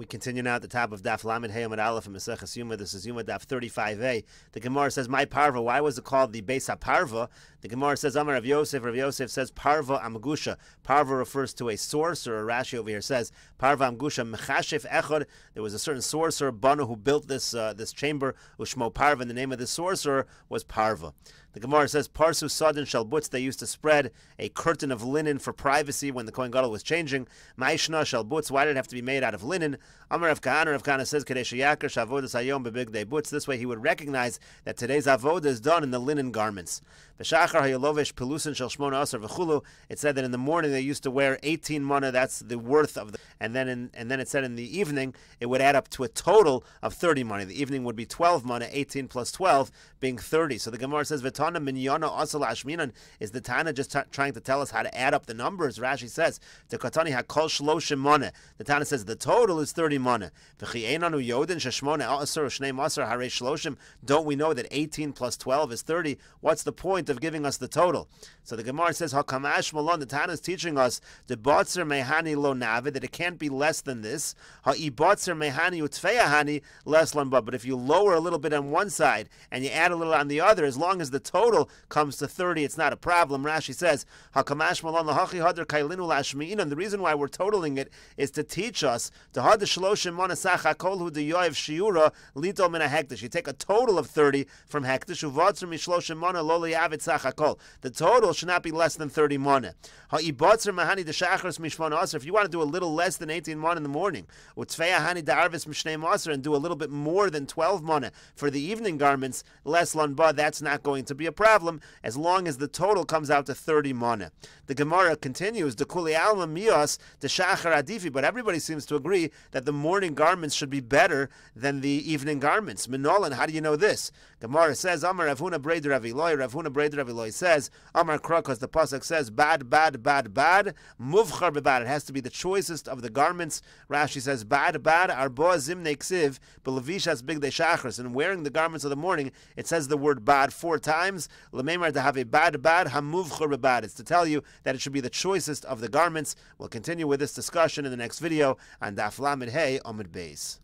We continue now at the top of Daf Lamed Hey Aleph and Maseches Yuma. This is Yuma Daf 35a. The Gemara says, "My parva." Why was it called the Beis Parva? The Gemara says, "Amar Rav Yosef." Rav Yosef says, "Parva Amgusha." Parva refers to a sorcerer. Rashi over here says, "Parva Amgusha Mechashif Echad." There was a certain sorcerer, Banu, who built this uh, this chamber. Ushmo Parva. And the name of the sorcerer was Parva. The Gemara says, Parsu Sadin Shalbutz, they used to spread a curtain of linen for privacy when the Kohen Gadol was changing. Maishna Shalbutz, why did it have to be made out of linen? Amar Rav Kahana, Rav Kahana says, Kadesh Yakar Shavodas Hayom Bebigdei Butz. This way he would recognize that today's avodah is done in the linen garments. B'shachar Hayalovish Pelusin Shel Shmona Asar V'chulu. It said that in the morning they used to wear 18 mana, that's the worth of the, and then in, and then it said in the evening it would add up to a total of 30 money. The evening would be 12 mana, 18 plus 12 being 30. So the Gemara says, Tana minyana asal ashminan. Is the Tana just trying to tell us how to add up the numbers? Rashi says, the hakol shloshim mana. The Tana says the total is 30 mana. V'chi'enanu yodin sheshmona asar shnei masar hare shloshim. Don't we know that 18 plus 12 is 30? What's the point of giving us the total? So the Gemara says, hakamash malon. The Tana is teaching us the botzer mehani lo navid that it can't be less than this. Ha'ibotzer mehani utveyahani less lamba. But if you lower a little bit on one side and you add a little on the other, as long as the total comes to 30, it's not a problem. Rashi says, Hakamash malon lahachi hadr kailinu lashmi'inan. The reason why we're totaling it is to teach us to had shloshim monasacha kolhu de yoev shiura lito min hekdesh. You take a total of 30 from hekdesh, uvatzer mishloshim mona loli avit kol. The total should not be less than 30 mona. Ha'ibotzer mahani de shachris mishmona aser. If you want to do a little less than 18 mona in the morning, utzveya hani de arvis mishnei maser, and do a little bit more than 12 mona for the evening garments, less lanba, that's not going to be a problem as long as the total comes out to 30 mana. The Gemara continues, the kuli alma mios, the shachar adifi, but everybody seems to agree that the morning garments should be better than the evening garments. Minolan, how do you know this? Gemara says, Amar Ravuna Breder Aviloi, Ravuna Breder Aviloi says, Amar Krokos, the Pasuk says, bad, bad, bad, bad, muvchar bad. It has to be the choicest of the garments. Rashi says, bad, bad, arbo zimne ksiv, belavishas big de shachris. And wearing the garments of the morning, it says the word bad four times. Lememar to have a bad, bad, hamuvchar bad. It's to tell you that it should be the choicest of the garments. We'll continue with this discussion in the next video on Hey Amud Beis.